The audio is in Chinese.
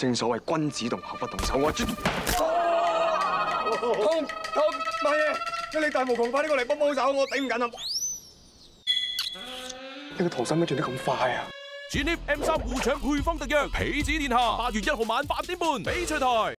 正所謂君子動口不動手，我絕。痛痛，馬爺，你大無窮快啲過嚟幫幫手，我頂唔緊啊！呢個逃生咩轉得咁快啊？全 ni M 三護腸配方特約，被子殿下，八月一號晚八點半，翡翠台。